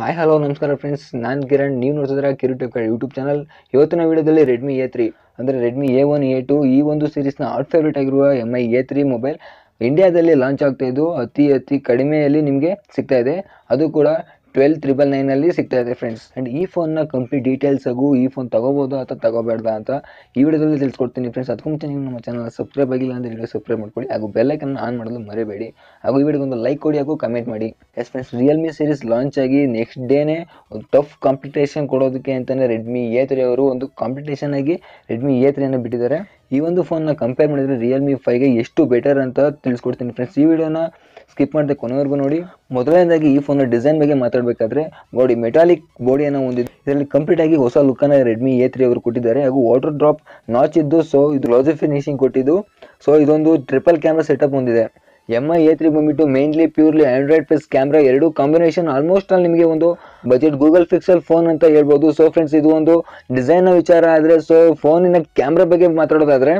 Hi hello ನಮಸ್ಕಾರ friends ನಾನು ಕಿರಣ್. ನೀವು ನೋಡ್ತಿದ್ರೆ ಕಿರುಟೆಕ್ ಯೂಟ್ಯೂಬ್ ಚಾನಲ್ ಇವತ್ತಿನ ವಿಡಿಯೋದಲ್ಲಿ ರೆಡ್ಮಿ ಎ ತ್ರೀ ಅಂದರೆ Redmi A one A two ಈ ಒಂದು ಸೀರೀಸ್ನ ಆಟ್ ಫೇವ್ರೇಟ್ ಆಗಿರುವ M I A three mobile ಇಂಡಿಯಾದಲ್ಲಿ ಲಾಂಚ್ ಆಗ್ತಾಯಿದ್ದು ಅತಿ ಅತಿ ಕಡಿಮೆಯಲ್ಲಿ ನಿಮಗೆ ಸಿಗ್ತಾ ಇದೆ. ಅದು ಕೂಡ ಟ್ವೆಲ್ ತ್ರಿಬಲ್ ನೈನಲ್ಲಿ ಸಿಗ್ತಾ ಇದೆ ಫ್ರೆಂಡ್ಸ್ ಆ್ಯಂಡ್ ಈ ಫೋನ್ನ ಕಂಪ್ಲೀಟ್ ಡೀಟೇಲ್ಸ್ ಆಗು ಈ ಫೋನ್ ತಗೋಬೋದು ಅಥವಾ ತಗೋಬೇಡ್ದಾ ಅಂತ ಈ ವಿಡಿಯೋದಲ್ಲಿ ತಿಳಿಸ್ಕೊಡ್ತೀನಿ ಫ್ರೆಂಡ್ಸ್ ಅದಕ್ಕೂ ಮುಂಚೆ ನೀವು ನಮ್ಮ ಚಾನಲ್ ಸಬ್ಸ್ಕ್ರೈಬ್ ಆಗಿಲ್ಲ ಅಂದರೆ ವಿಡಿಯೋ ಸಬ್ಸ್ಕ್ರೈಬ್ ಮಾಡ್ಕೊಳ್ಳಿ. ಹಾಗೂ ಬೆಲ್ಲೈಕನ್ ಆನ್ ಮಾಡಲು ಮರಿಬೇಡಿ. ಹಾಗೂ ಈ ವಿಡಿಯೋಗೆ ಒಂದು ಲೈಕ್ ಕೊಡಿ ಹಾಗೂ ಕಮೆಂಟ್ ಮಾಡಿ. Yes friends Realme series launch ಆಗಿ ನೆಕ್ಸ್ಟ್ ಡೇನೇ ಒಂದು ಟಫ್ ಕಾಂಪಿಟೇಷನ್ ಕೊಡೋದಕ್ಕೆ ಅಂತಲೇ ರೆಡ್ಮಿ ಎ ತ್ರೀ ಅವರು ಒಂದು ಕಾಂಪಿಟೇಷನ್ ಆಗಿ ರೆಡ್ಮಿ ಎ ತ್ರೀಯನ್ನು ಬಿಟ್ಟಿದ್ದಾರೆ. ಈ ಒಂದು ಫೋನ್ನ ಕಂಪೇರ್ ಮಾಡಿದರೆ ರಿಯಲ್ಮಿ ಫೈವ್ಗೆ ಎಷ್ಟು ಬೆಟರ್ ಅಂತ ತಿಳಿಸ್ಕೊಡ್ತೀನಿ ಫ್ರೆಂಡ್ಸ್ ಈ ವಿಡಿಯೋನ ಸ್ಕಿಪ್ ಮಾಡಿದೆ ಕೊನೆವರೆಗೂ ನೋಡಿ. ಮೊದಲನೇದಾಗಿ ಈ ಫೋನ್ನ ಡಿಸೈನ್ ಬಗ್ಗೆ ಮಾತಾಡಬೇಕಾದ್ರೆ ಬಾಡಿ ಮೆಟಾಲಿಕ್ ಬಾಡಿಯನ್ನು ಹೊಂದಿದೆ. ಇದರಲ್ಲಿ ಕಂಪ್ಲೀಟ್ ಆಗಿ ಹೊಸ ಲುಕ್ಕನ್ನು ರೆಡ್ಮಿ ಎ ತ್ರೀ ಅವರು ಕೊಟ್ಟಿದ್ದಾರೆ. ಹಾಗೂ ವಾಟರ್ ಡ್ರಾಪ್ ನಾಚ್ ಇದ್ದು ಸೊ ಇದು ಲಾಜಿ ಫಿನಿಶಿಂಗ್ ಕೊಟ್ಟಿದ್ದು. ಸೊ ಇದೊಂದು ಟ್ರಿಪಲ್ ಕ್ಯಾಮ್ರಾ ಸೆಟಪ್ ಹೊಂದಿದೆ. ಎಂ ಐ ಎ ತ್ರೀ ಬಂದ್ಬಿಟ್ಟು mainly purely Android plus camera ಎರಡು ಕಾಂಬಿನೇಷನ್ ಆಲ್ಮೋಸ್ಟ್ ಅಲ್ಲಿ ನಿಮಗೆ ಒಂದು ಬಜೆಟ್ ಗೂಗಲ್ ಪಿಕ್ಸೆಲ್ ಫೋನ್ ಅಂತ ಹೇಳ್ಬೋದು. ಸೊ ಫ್ರೆಂಡ್ಸ್ ಇದು ಒಂದು ಡಿಸೈನ್ ವಿಚಾರ ಆದರೆ ಸೊ ಫೋನಿನ ಕ್ಯಾಮ್ರಾ ಬಗ್ಗೆ ಮಾತಾಡೋದಾದ್ರೆ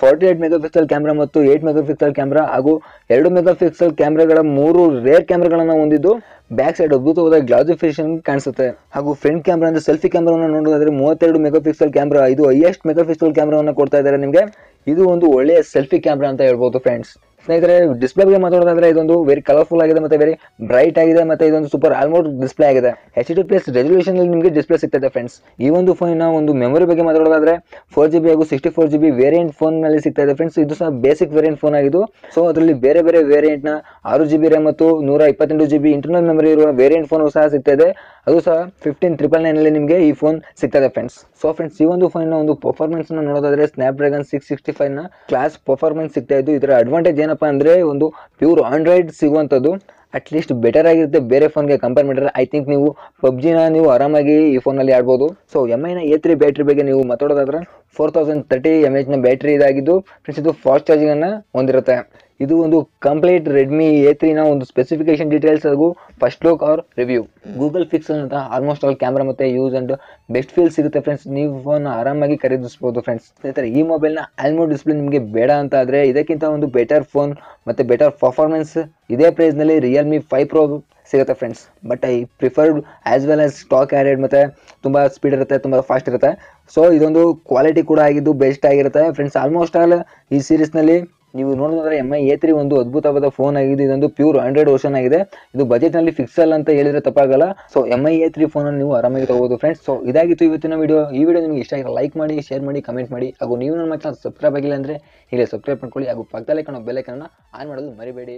forty eight megapixel camera ಮತ್ತು ಏಟ್ ಮೆಗಾ ಪಿಕ್ಸೆಲ್ ಕ್ಯಾಮ್ರಾ ಹಾಗೂ ಎರಡು ಮೆಗಾ ಪಿಕ್ಸೆಲ್ ಕ್ಯಾಮ್ರಾಗಳ ಮೂರು ರೇರ್ ಕ್ಯಾಮ್ರಾಗಳನ್ನು ಹೊಂದಿದ್ದು ಬ್ಯಾಕ್ ಸೈಡ್ ಅದ್ಭುತವಾದ ಗ್ಲಾಸ್ ಫಿನಿಶಿಂಗ್ ಕಾಣಿಸುತ್ತೆ. ಹಾಗೂ ಫ್ರಂಟ್ ಕ್ಯಾಮ್ರಾ ಅಂದ್ರೆ ಸೆಲ್ಫಿ ಕ್ಯಾಮ್ರಾವನ್ನು ನೋಡೋದಾದ್ರೆ ಮೂವತ್ತೆರಡು ಮೆಗಾ ಪಿಕ್ಸೆಲ್ ಕ್ಯಾಮ್ರಾ ಇದು ಹೈಯೆಸ್ಟ್ ಮೆಗಾ ಪಿಕ್ಸೆಲ್ ಕ್ಯಾಮ್ರಾವನ್ನು ಕೊಡ್ತಾ ಇದ್ದಾರೆ ನಿಮಗೆ. ಇದು ಒಂದು ಒಳ್ಳೆಯ ಸೆಲ್ಫಿ ಕ್ಯಾಮ್ರಾ ಅಂತ ಹೇಳ್ಬೋದು ಫ್ರೆಂಡ್ಸ್ ಸ್ನೇಹಿತರೆ ಡಿಸ್ಪ್ಲೇ ಬಗ್ಗೆ ಮಾತಾಡೋದಾದ್ರೆ ಇದೊಂದು ವೆರಿ ಕಲರ್ಫುಲ್ ಆಗಿದೆ ಮತ್ತೆ ವೆರಿ ಬ್ರೈಟ್ ಆಗಿದೆ ಮತ್ತೆ ಇದೊಂದು ಸೂಪರ್ ಆಲ್ಮೋಸ್ಟ್ ಡಿಸ್ಪ್ಲೇ ಆಗಿದೆ. ಎಚ್ ಡಿ ಪ್ಲಸ್ ರೆಸಲ್ಯೂಷನ್ ನಿಮಗೆ ಡಿಸ್ಪ್ಲೇ ಸಿಗ್ತದೆ ಫ್ರೆಂಡ್ಸ್ ಈ ಒಂದು ಫೋನಿನ ಒಂದು ಮೆಮೊರಿ ಬಗ್ಗೆ ಮಾತಾಡೋದಾದ್ರೆ ಫೋರ್ ಜಿ ಬಿ ಹಾಗೂ sixty four G B variant ಫೋನ್ನಲ್ಲಿ ಸಿಗ್ತಾ ಇದೆ ಫ್ರೆಂಡ್ಸ್ ಇದು ಸಹ ಬೇಸಿಕ್ ವೇರಿಯಂಟ್ ಫೋನ್ ಆಗಿದ್ದು ಸೊ ಅದರಲ್ಲಿ ಬೇರೆ ಬೇರೆ ವೇರಿಯಂಟ್ನ ಆರು ಜಿ ಬಿ ರ್ಯಾಮ್ ಮತ್ತು ನೂರ ಇಪ್ಪತ್ತೆಂಟು ಜಿ ಬಿ ಇಂಟರ್ನಲ್ ಮೆಮೊರಿ ಇರುವ ವೇರಿಯಂಟ್ ಫೋನ್ ಸಹ ಸಿಗ್ತಾ ಇದೆ. ಅದು ಸಹ ಫಿಫ್ಟೀನ್ ಟ್ರಿಪಲ್ ನೈನಲ್ಲಿ ನಿಮಗೆ ಈ ಫೋನ್ ಸಿಗ್ತದೆ ಫ್ರೆಂಡ್ಸ್ ಸೊ ಫ್ರೆಂಡ್ಸ್ ಈ ಒಂದು ಫೋನಿನ ಒಂದು ಪರ್ಫಾರ್ಮೆನ್ಸ್ನ ನೋಡೋದಾದ್ರೆ ಸ್ನ್ಯಾಪ್ ಡ್ರ್ಯಾಗನ್ ಸಿಕ್ಸ್ ಸಿಕ್ಸ್ಟಿ ಫೈವ್ನ ಕ್ಲಾಸ್ ಪರ್ಫಾರ್ಮೆನ್ಸ್ ಸಿಗ್ತಾ ಇದ್ದು ಇದರ ಅಡ್ವಾಂಟೇಜ್ ಏನಪ್ಪ ಅಂದರೆ ಒಂದು ಪ್ಯೂರ್ ಆಂಡ್ರಾಯ್ಡ್ ಸಿಗುವಂಥದ್ದು. ಅಟ್ ಲೀಸ್ಟ್ ಬೆಟರ್ ಆಗಿರುತ್ತೆ. ಬೇರೆ ಫೋನ್ಗೆ ಕಂಪೇರ್ ಮಾಡಿದ್ರೆ ಐ ಥಿಂಕ್ ನೀವು ಪಬ್ಜಿನ ನೀವು ಆರಾಮಾಗಿ ಈ ಫೋನಲ್ಲಿ ಆಡ್ಬೋದು. ಸೊ ಎಂ ಐನ ಎ ತ್ರೀ ಬ್ಯಾಟ್ರಿ ಬಗ್ಗೆ ನೀವು ಮಾತಾಡೋದಾದ್ರೆ ಫೋರ್ ತೌಸಂಡ್ ತರ್ಟಿ ಎಂ ಎಚ್ನ ಬ್ಯಾಟ್ರಿ ಇದಾಗಿದ್ದು ಫ್ರೆಂಡ್ಸ್ ಇದು ಫಾಸ್ಟ್ ಚಾರ್ಜಿಂಗನ್ನು ಹೊಂದಿರುತ್ತೆ. ಇದು ಒಂದು ಕಂಪ್ಲೀಟ್ ರೆಡ್ಮಿ ಎ ತ್ರೀನ ಒಂದು ಸ್ಪೆಸಿಫಿಕೇಶನ್ ಡೀಟೇಲ್ಸ್ ಹಾಗೂ first look or review Google fix ಅಂತ ಆಲ್ಮೋಸ್ಟ್ ಆಲ್ ಕ್ಯಾಮ್ರಾ ಮತ್ತೆ ಯೂಸ್ ಅಂಡ್ ಬೆಸ್ಟ್ ಫೀಲ್ ಸಿಗುತ್ತೆ ಫ್ರೆಂಡ್ಸ್ ನೀವು ಫೋನ್ ಆರಾಮಾಗಿ ಖರೀದಿಸಬಹುದು ಫ್ರೆಂಡ್ಸ್ ಸ್ನೇಹಿತರೆ ಈ ಮೊಬೈಲ್ನ ಆಲ್ಮೋ ಡಿಸ್ಪ್ಲೇ ನಿಮಗೆ ಬೇಡ ಅಂತ ಆದರೆ ಇದಕ್ಕಿಂತ ಒಂದು ಬೆಟರ್ ಫೋನ್ ಮತ್ತೆ ಬೆಟರ್ ಪರ್ಫಾರ್ಮೆನ್ಸ್ ಇದೇ ಪ್ರೈಸ್ನಲ್ಲಿ ರಿಯಲ್ಮಿ ಫೈವ್ ಪ್ರೋ ಸಿಗುತ್ತೆ friends but I preferred as well as stock added ಮತ್ತು ತುಂಬ ಸ್ಪೀಡ್ ಇರುತ್ತೆ ತುಂಬ ಫಾಸ್ಟ್ ಇರುತ್ತೆ. ಸೊ ಇದೊಂದು ಕ್ವಾಲಿಟಿ ಕೂಡ ಆಗಿದ್ದು ಬೆಸ್ಟ್ ಆಗಿರುತ್ತೆ ಫ್ರೆಂಡ್ಸ್ ಆಲ್ಮೋಸ್ಟ್ ಆಲ್ ಈ ಸೀರೀಸ್ನಲ್ಲಿ ನೀವು ನೋಡೋದಾದ್ರೆ ಎಂ ಐ ಎ ತ್ರೀ ಒಂದು ಅದ್ಭುತವಾದ ಫೋನ್ ಆಗಿದೆ. ಇದೊಂದು ಪ್ಯೂರ್ ಆಂಡ್ರಾಯ್ಡ್ ವರ್ಷನ್ ಆಗಿದೆ. ಇದು ಬಜೆಟ್ನಲ್ಲಿ ಫಿಕ್ಸಲ್ ಅಂತ ಹೇಳಿದ್ರೆ ತಪ್ಪಾಗಲ್ಲ. So M I A three phone ನೀವು ಆರಾಮಾಗಿ ತಗೋಬಹುದು ಫ್ರೆಂಡ್ಸ್ ಸೊ ಇದಾಗಿತ್ತು ಇವತ್ತಿನ ವಿಡಿಯೋ ಈ ವಿಡಿಯೋ ನಿಮಗೆ ಇಷ್ಟ ಆಗಿದೆ ಲೈಕ್ ಮಾಡಿ ಶೇರ್ ಮಾಡಿ ಕಮೆಂಟ್ ಮಾಡಿ. ಹಾಗೂ ನೀವು ನನ್ನ ಚಾನಲ್ ಸಬ್ಸ್ಕ್ರೈಬ್ ಆಗಿಲ್ಲ ಅಂದ್ರೆ ಹೀಗೆ ಸಬ್ಸ್ಕ್ರೈಬ್ ಮಾಡ್ಕೊಳ್ಳಿ. ಹಾಗೂ ಪಕ್ಕದಲ್ಲೇ ಕಾಣೋ ಬೆಲ್ ಐಕನ್ನ ಆನ್ ಮಾಡೋದು ಮರಿಬೇಡಿ.